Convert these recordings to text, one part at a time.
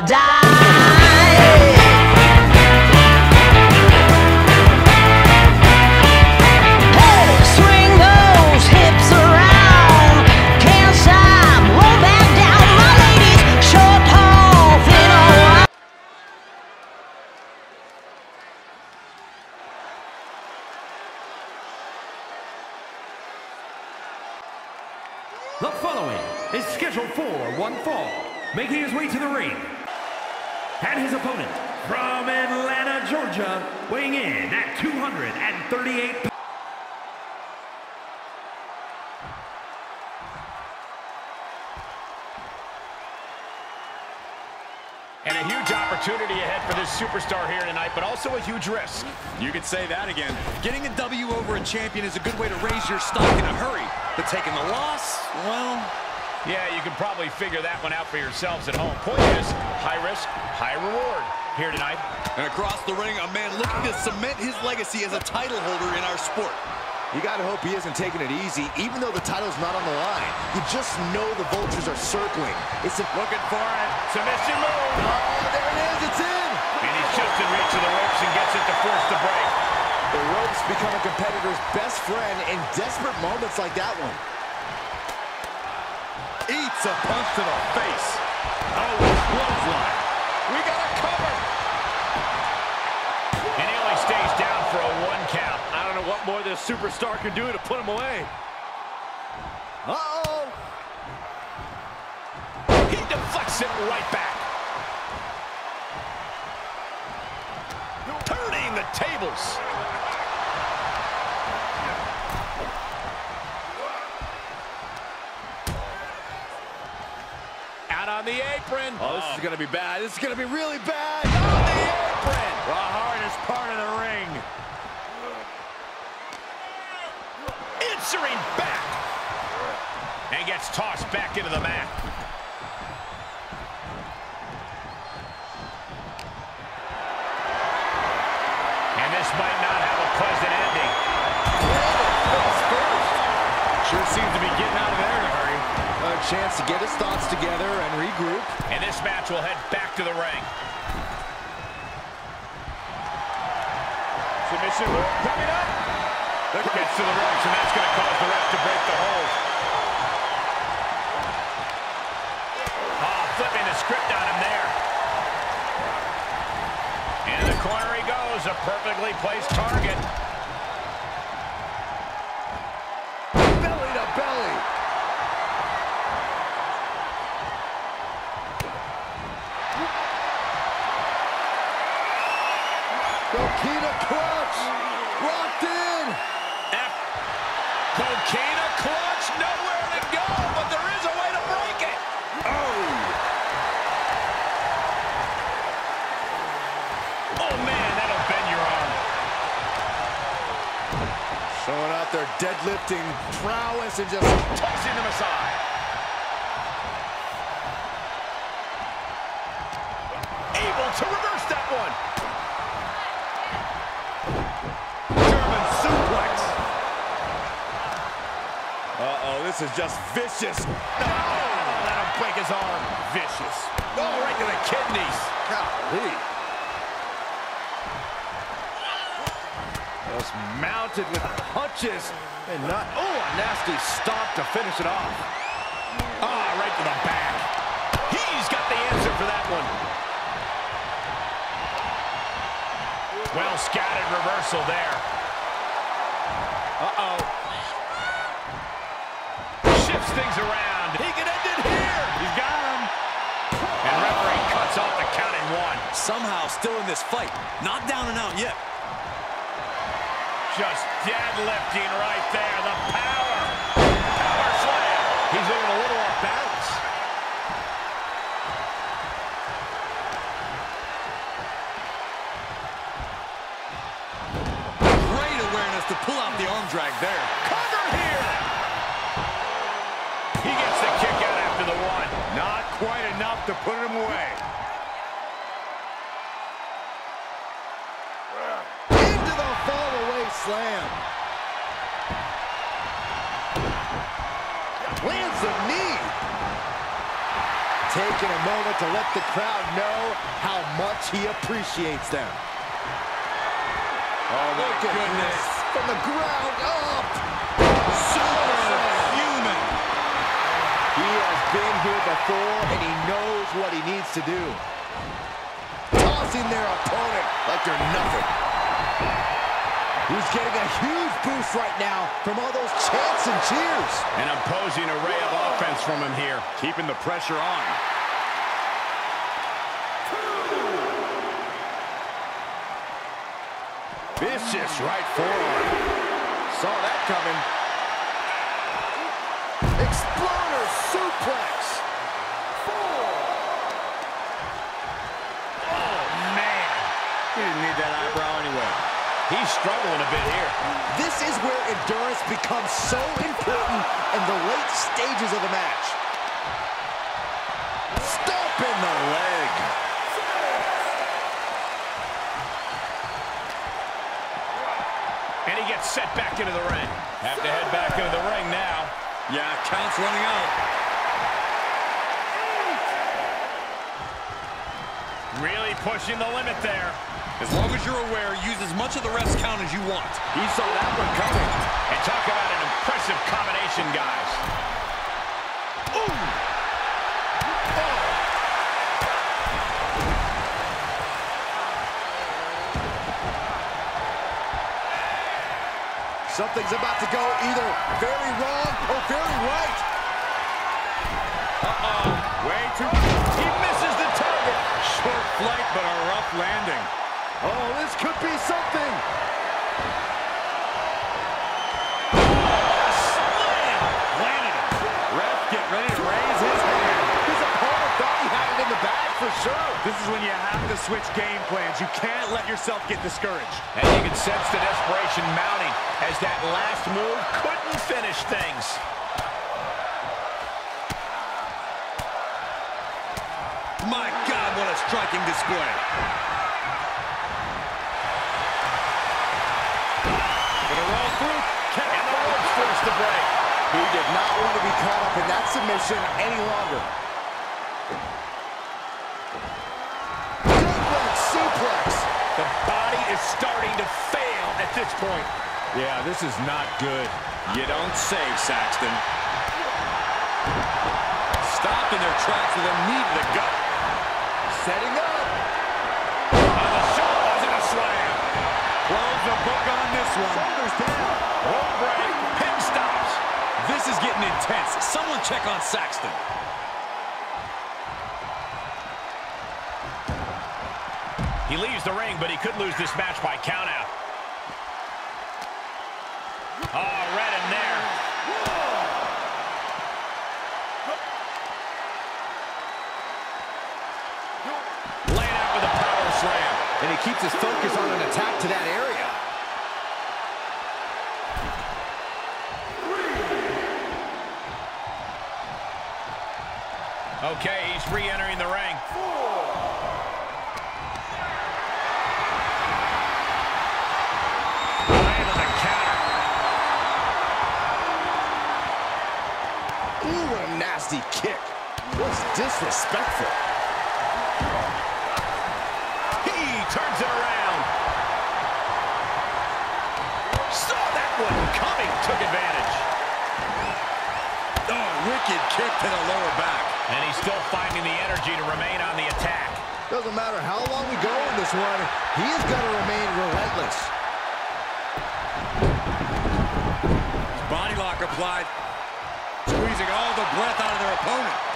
die. Hey, swing those hips around. Can't stop, roll back down. My ladies, short, tall, thin or. The following is scheduled for one fall, making his way to the ring. And his opponent from Atlanta, Georgia, weighing in at 238 pounds. And a huge opportunity ahead for this superstar here tonight, but also a huge risk. You could say that again. Getting a W over a champion is a good way to raise your stock in a hurry. But taking the loss, well, Yeah, you can probably figure that one out for yourselves at home. Point is, high risk, high reward here tonight. and across the ring, a man looking to cement his legacy as a title holder in our sport. You gotta hope he isn't taking it easy, even though the title's not on the line. You just know the vultures are circling. It's a Looking for it. Submission move. Oh, there it is, it's in! And he's just in reach of the ropes and gets it to force the break. The ropes become a competitor's best friend in desperate moments like that one. Eats a punch to the face. Oh, clothesline. We got a cover. And he only stays down for a one count. I don't know what more this superstar can do to put him away. Uh-oh! He deflects it right back. Turning the tables. The apron. Oh, this is going to be bad. This is going to be really bad. Match will head back to the ring. Submission move coming up. Gets to the ropes, and that's going to cause the ref to break the hold. Oh, flipping the script on him there. In the corner he goes, a perfectly placed target. Showing out their deadlifting prowess and just Tossing them aside. Able to reverse that one. German suplex. Uh-oh, this is just vicious. No, let him break his arm. Vicious. Oh, right to the kidneys. golly. Mounted with punches and not... Oh, a nasty stop to finish it off. Ah, right to the back. He's got the answer for that one. Well scattered reversal there. Uh-oh. Shifts things around. He can end it here. He's got him. And referee cuts off the count in one. Somehow still in this fight. Not down and out yet. Just deadlifting right there. The power. Power slam. He's looking a little off balance. Great awareness to pull out the arm drag there. Cover here. He gets the kick out after the one. Not quite enough to put him away. Slam. Lands a knee. taking a moment to let the crowd know how much he appreciates them. Oh, my Look at goodness. this. From the ground up. Superhuman. He has been here before, and he knows what he needs to do. Tossing their opponent like they're nothing. He's getting a huge boost right now from all those chants and cheers. An imposing array of offense from him here. Keeping the pressure on. Vicious right forearm. Saw that coming. Exploder suplex. Oh Man, he didn't need that eyebrow anyway. He's struggling a bit here. This is where endurance becomes so important in the late stages of the match. Stop in the leg. And he gets set back into the ring. Have to head back into the ring now. Yeah, count's running out. Really pushing the limit there. As long as you're aware, use as much of the rest count as you want. He saw that one coming. And talk about an impressive combination, guys. Oh! Something's about to go either very wrong or very right. Landing. Oh, this could be something. Landed him. Ref, get ready to raise his hand. His opponent thought he had it in the bag for sure. This is when you have to switch game plans. You can't let yourself get discouraged. And you can sense the desperation mounting as that last move couldn't finish things. My God, what a striking display. Gonna roll through. And the ropes forced to break. He did not want to be caught up in that submission any longer. Good leg suplex. The body is starting to fail at this point. Yeah, this is not good. You don't say, Saxton. Stopped in their tracks with a knee to the gut. Setting up. Oh, the shot wasn't a slam. Close the book on this one. Shoulders down. Rope break. Pin stops. This is getting intense. Someone check on Saxton. He leaves the ring, but he could lose this match by countout. Oh, right in there. Laying out with a power slam. And he keeps his focus on an attack to that area. Okay, he's re-entering the ring. Landing the counter. Ooh, what a nasty kick. Was disrespectful. Turns it around. Saw that one coming. Took advantage. Oh, wicked kick to the lower back. And he's still finding the energy to remain on the attack. Doesn't matter how long we go in this one, he is going to remain relentless. Body lock applied. Squeezing all the breath out of their opponent.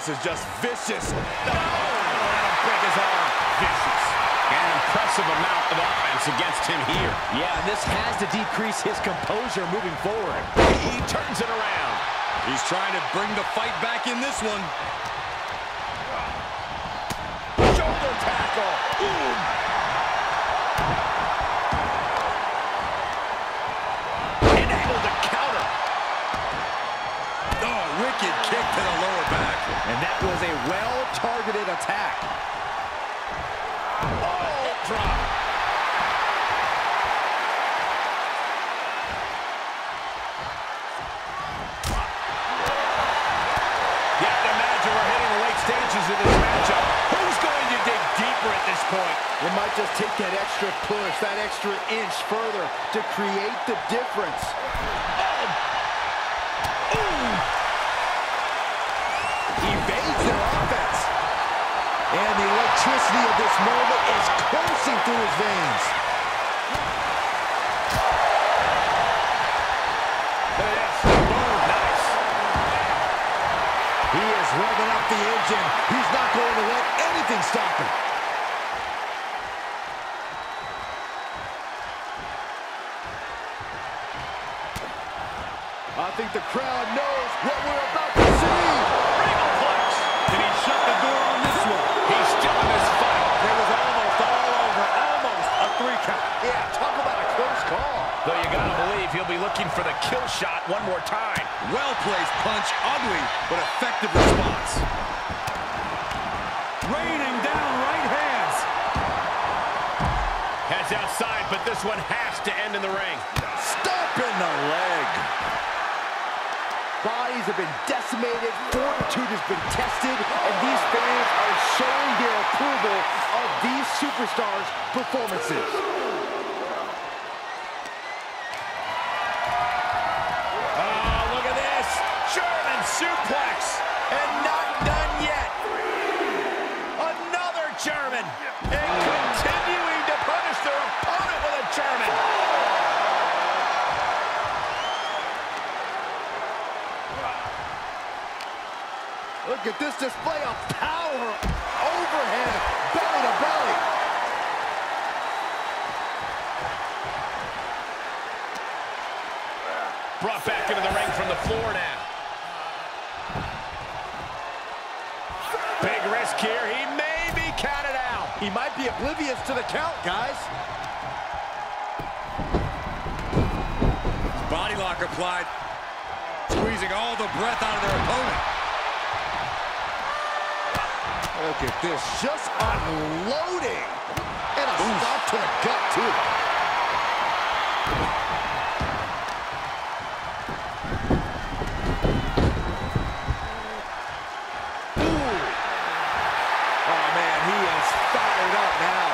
This is just vicious. Break his arm. Vicious. And an impressive amount of offense against him here. Yeah, this has to decrease his composure moving forward. He turns it around. He's trying to bring the fight back in this one. Shoulder tackle. Ooh. Wicked kick to the lower back. And that was a well-targeted attack. Oh, drop. Hitting the late stages of this matchup. Who's going to dig deeper at this point? It might just take that extra push, that extra inch further to create the difference. Oh, electricity of this moment is coursing through his veins. Nice. He is revving up the engine. He's not going to let anything stop him. I think the crowd knows what we're about to see. Be looking for the kill shot one more time. Well-placed punch, ugly, but effective response. Raining down right hands. Heads outside, but this one has to end in the ring. Stop in the leg. Bodies have been decimated, fortitude has been tested, and these fans are showing their approval of these superstars' performances. Look at this display of power. Overhead, belly to belly. Brought back into the ring from the floor now. Big risk here. He may be counted out. He might be oblivious to the count, guys. Body lock applied, squeezing all the breath out of their opponent. Look at this, just unloading. And a stop to the gut, too. Ooh. Oh, man, he is fired up now.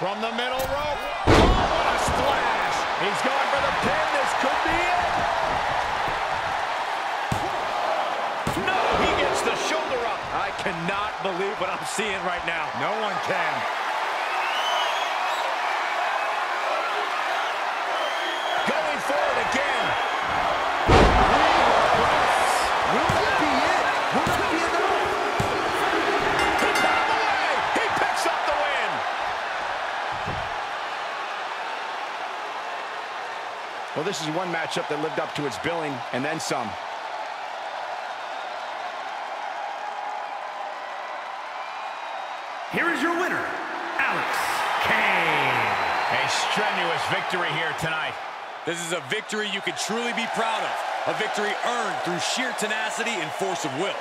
From the middle rope. Oh, what a splash. He's going for the pin. This could be it. No, he gets the shoulder up. I cannot believe what I'm seeing right now. No one can. This is one matchup that lived up to its billing and then some. Here is your winner, Alex Kane. A strenuous victory here tonight. This is a victory you can truly be proud of. A victory earned through sheer tenacity and force of will.